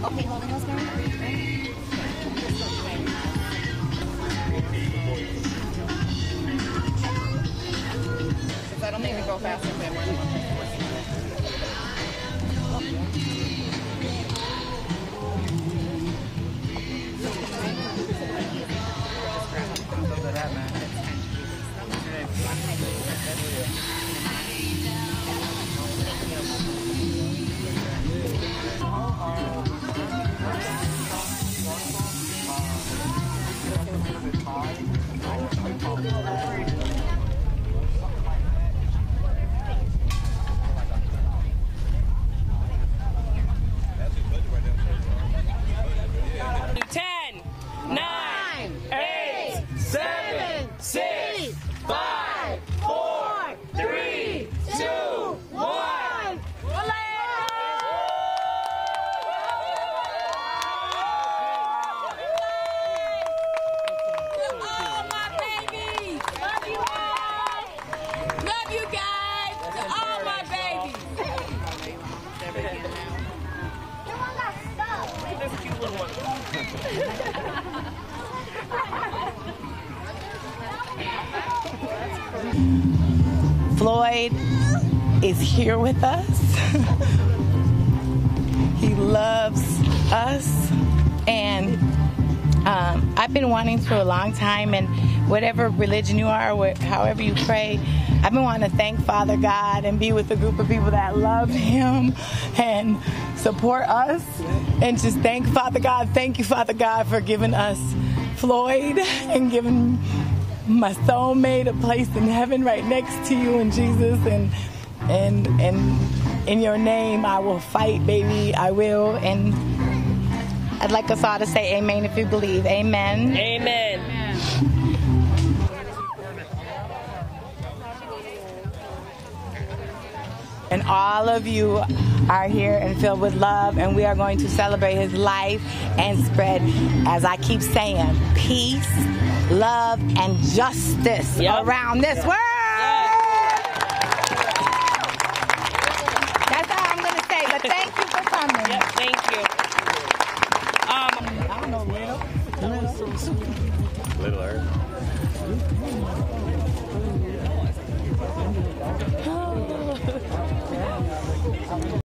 Okay, holding those down. That'll make it go faster if they Floyd is here with us. he loves us. And um, I've been wanting for a long time, and whatever religion you are, wh- however you pray, I've been wanting to thank Father God and be with a group of people that love Him and support us. And just thank Father God. Thank you, Father God, for giving us Floyd and giving my soulmate a place in heaven right next to you and Jesus and and and in your name I will fight baby I will and I'd like us all to say amen if you believe amen Amen. And all of you are here and filled with love and we are going to celebrate his life and spread as I keep saying peace love and justice Yep. around this world that's all I'm going to say but thank you for coming Yep, thank you. Um, I don't know, little. Little Earth.